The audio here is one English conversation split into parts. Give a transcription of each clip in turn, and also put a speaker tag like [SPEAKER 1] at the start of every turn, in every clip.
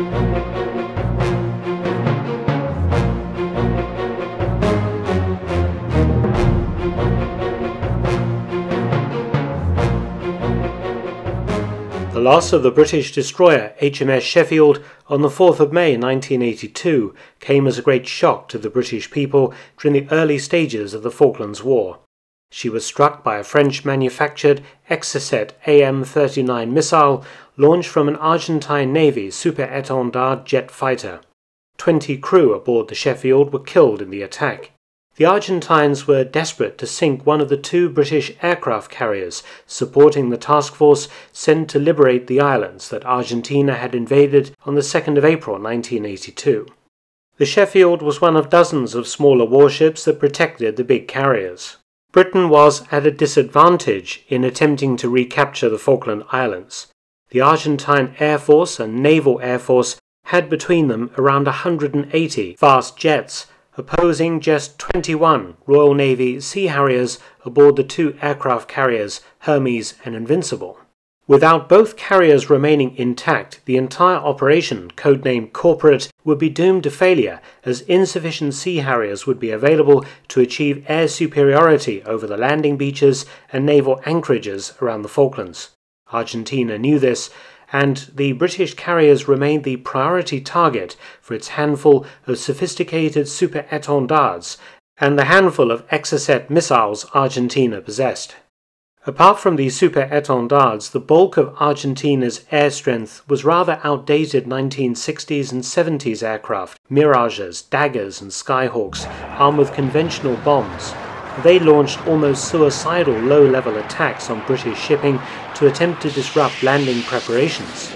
[SPEAKER 1] The loss of the British destroyer HMS Sheffield on the 4th of May 1982 came as a great shock to the British people during the early stages of the Falklands War. She was struck by a French manufactured Exocet AM 39 missile launched from an Argentine Navy super étendard jet fighter. Twenty crew aboard the Sheffield were killed in the attack. The Argentines were desperate to sink one of the two British aircraft carriers supporting the task force sent to liberate the islands that Argentina had invaded on the 2nd of April 1982. The Sheffield was one of dozens of smaller warships that protected the big carriers. Britain was at a disadvantage in attempting to recapture the Falkland Islands. The Argentine Air Force and Naval Air Force had between them around 180 fast jets opposing just 21 Royal Navy Sea Harriers aboard the two aircraft carriers Hermes and Invincible. Without both carriers remaining intact, the entire operation, codenamed Corporate, would be doomed to failure as insufficient Sea Harriers would be available to achieve air superiority over the landing beaches and naval anchorages around the Falklands. Argentina knew this and the British carriers remained the priority target for its handful of sophisticated super étendards and the handful of Exocet missiles Argentina possessed. Apart from the super étendards, the bulk of Argentina's air strength was rather outdated 1960s and 70s aircraft, Mirages, Daggers, and Skyhawks, armed with conventional bombs, they launched almost suicidal low level attacks on British shipping to attempt to disrupt landing preparations.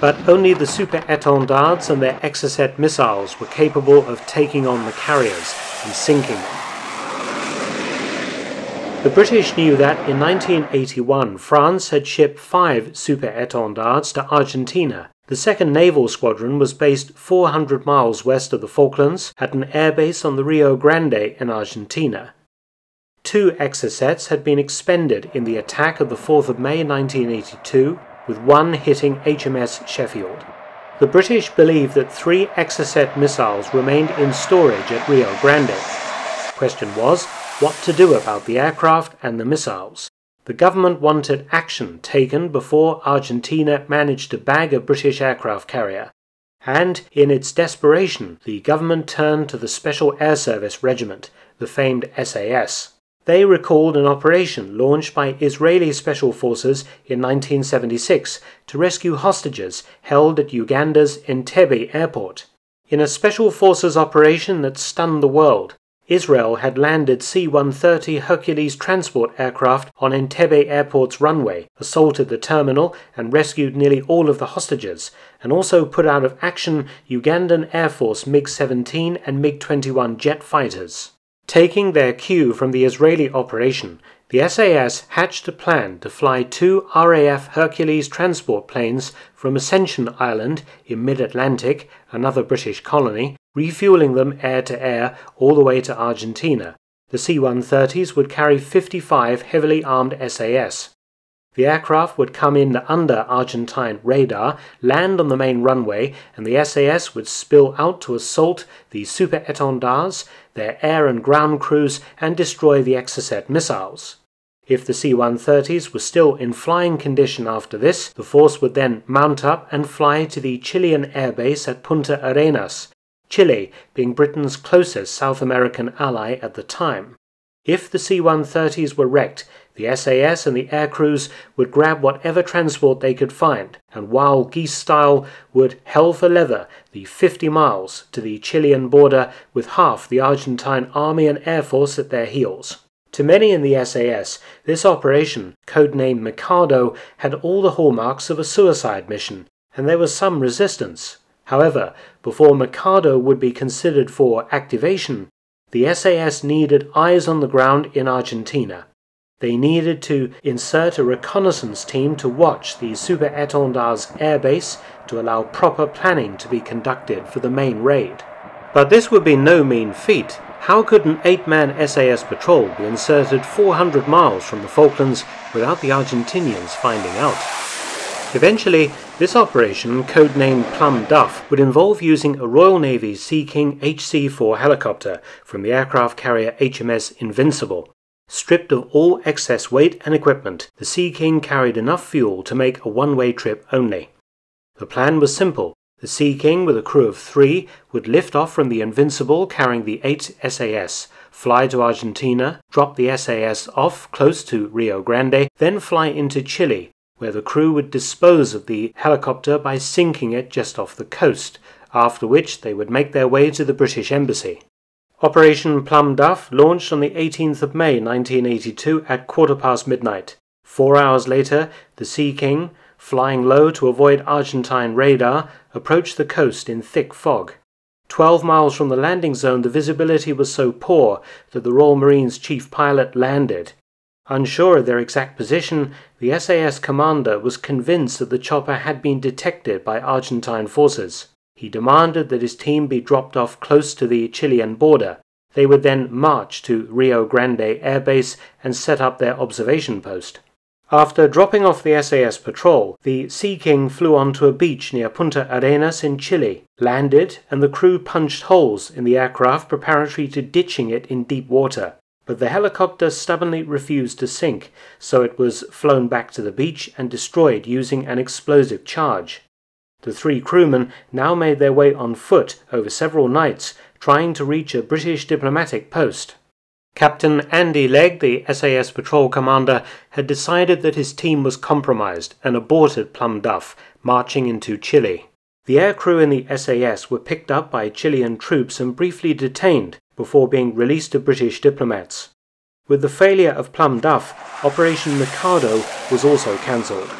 [SPEAKER 1] But only the super étendards and their Exocet missiles were capable of taking on the carriers and sinking them. The British knew that in 1981 France had shipped five super étendards to Argentina the 2nd Naval Squadron was based 400 miles west of the Falklands at an airbase on the Rio Grande in Argentina. Two Exocets had been expended in the attack of the 4th of May 1982, with one hitting HMS Sheffield. The British believed that three Exocet missiles remained in storage at Rio Grande. The question was what to do about the aircraft and the missiles. The government wanted action taken before Argentina managed to bag a British aircraft carrier, and in its desperation, the government turned to the Special Air Service Regiment, the famed SAS. They recalled an operation launched by Israeli Special Forces in 1976 to rescue hostages held at Uganda's Entebbe airport. In a Special Forces operation that stunned the world, Israel had landed C 130 Hercules transport aircraft on Entebbe Airport's runway, assaulted the terminal, and rescued nearly all of the hostages, and also put out of action Ugandan Air Force MiG 17 and MiG 21 jet fighters. Taking their cue from the Israeli operation, the SAS hatched a plan to fly two RAF Hercules transport planes from Ascension Island in mid Atlantic, another British colony, refueling them air to air all the way to Argentina. The C 130s would carry 55 heavily armed SAS. The aircraft would come in under Argentine radar, land on the main runway, and the SAS would spill out to assault the super étendards, their air and ground crews, and destroy the Exocet missiles. If the C 130s were still in flying condition after this, the force would then mount up and fly to the Chilean airbase at Punta Arenas, Chile being Britain's closest South American ally at the time. If the C 130s were wrecked, the SAS and the air crews would grab whatever transport they could find, and wild geese style would hell for leather the 50 miles to the Chilean border with half the Argentine army and air force at their heels. To many in the SAS, this operation, codenamed Mikado, had all the hallmarks of a suicide mission, and there was some resistance. However, before Mikado would be considered for activation, the SAS needed eyes on the ground in Argentina. They needed to insert a reconnaissance team to watch the Super Étendards airbase to allow proper planning to be conducted for the main raid. But this would be no mean feat. How could an eight man SAS patrol be inserted 400 miles from the Falklands without the Argentinians finding out? Eventually, this operation, codenamed Plum Duff, would involve using a Royal Navy Sea King HC-4 helicopter from the aircraft carrier HMS Invincible. Stripped of all excess weight and equipment, the Sea King carried enough fuel to make a one-way trip only. The plan was simple. The Sea King, with a crew of three, would lift off from the Invincible carrying the 8 SAS, fly to Argentina, drop the SAS off close to Rio Grande, then fly into Chile, where the crew would dispose of the helicopter by sinking it just off the coast, after which they would make their way to the British Embassy. Operation Plum Duff launched on the 18th of May 1982 at quarter past midnight. Four hours later, the Sea King, flying low to avoid Argentine radar, approached the coast in thick fog. Twelve miles from the landing zone, the visibility was so poor that the Royal Marines chief pilot landed. Unsure of their exact position, the SAS commander was convinced that the chopper had been detected by Argentine forces. He demanded that his team be dropped off close to the Chilean border. They would then march to Rio Grande Air Base and set up their observation post. After dropping off the SAS patrol, the Sea King flew onto a beach near Punta Arenas in Chile, landed, and the crew punched holes in the aircraft preparatory to ditching it in deep water. But the helicopter stubbornly refused to sink, so it was flown back to the beach and destroyed using an explosive charge. The three crewmen now made their way on foot over several nights, trying to reach a British diplomatic post. Captain Andy Legg, the SAS patrol commander, had decided that his team was compromised and aborted Plum Duff, marching into Chile. The aircrew in the SAS were picked up by Chilean troops and briefly detained, before being released to British diplomats. With the failure of Plum Duff, Operation Mikado was also cancelled.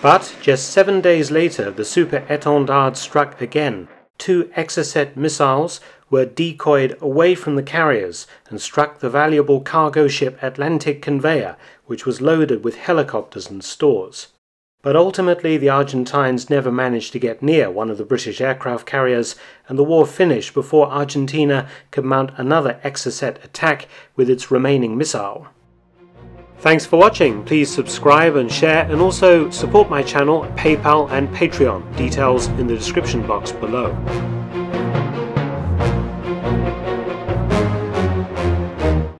[SPEAKER 1] But just seven days later, the Super Étendard struck again. Two Exocet missiles were decoyed away from the carriers and struck the valuable cargo ship Atlantic Conveyor, which was loaded with helicopters and stores. But ultimately, the Argentines never managed to get near one of the British aircraft carriers, and the war finished before Argentina could mount another Exocet attack with its remaining missile. Thanks for watching. Please subscribe and share, and also support my channel PayPal and Patreon. Details in the description box below.